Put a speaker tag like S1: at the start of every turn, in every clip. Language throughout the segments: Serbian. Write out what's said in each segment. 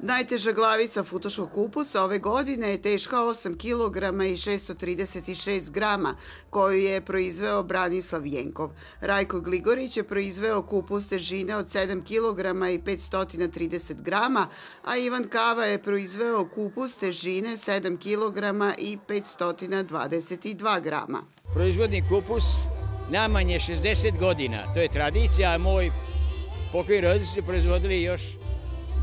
S1: Najteža glavica futoškog kupusa ove godine je teška 8 kg i 636 grama, koju je proizveo Branislav Jenkov. Rajko Gligorić je proizveo kupus težine od 7 kg i 530 grama, a Ivan Kava je proizveo kupus težine 7 kg i 522 grama.
S2: Proizvodni kupus najmanje 60 godina, to je tradicija, a moj pokoj roditelji su proizvodili još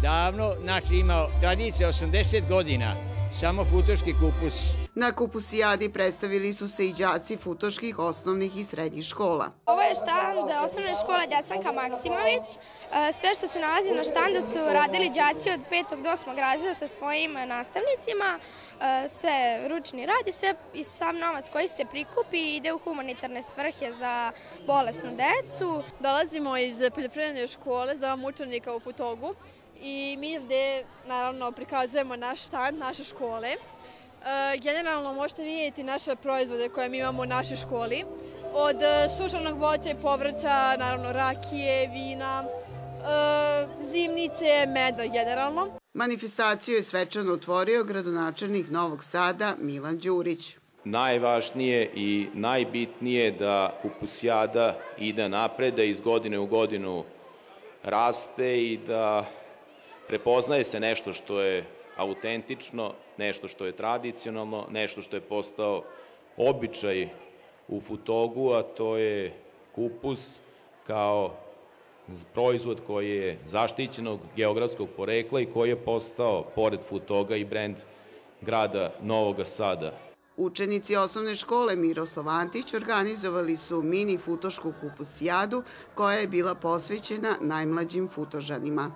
S2: davno, znači ima tradicija 80 godina, samo futoški kupus.
S1: Na kupusijadi predstavili su se i đaci futoških osnovnih i srednjih škola.
S3: Ovo je štand osnovne škole Desanka Maksimović. E, sve što se nalazi na štandu su radili đaci od 5. do 8. razreda sa svojim nastavnicima. E, sve ručni rad i sve i sam novac koji se prikupi ide u humanitarne svrhe za bolesnu decu.
S4: Dolazimo iz poljoprivredne škole, zovem učenika u Futogu i mi ovde naravno prikazujemo naš štand, naše škole. E, generalno možete vidjeti naše proizvode koje mi imamo u našoj školi. Od e, sušanog voća i povrća, naravno rakije, vina, e, zimnice, meda generalno.
S1: Manifestaciju je svečano otvorio gradonačelnik Novog Sada Milan Đurić.
S5: Najvažnije i najbitnije da kupusijada ide napred, da iz godine u godinu raste i da prepoznaje se nešto što je autentično, nešto što je tradicionalno, nešto što je postao običaj u Futogu, a to je kupus kao proizvod koji je zaštićenog geografskog porekla i koji je postao, pored Futoga, i brend grada Novog Sada.
S1: Učenici osnovne škole Miroslav Antić organizovali su mini futošku kupusijadu koja je bila posvećena najmlađim futožanima.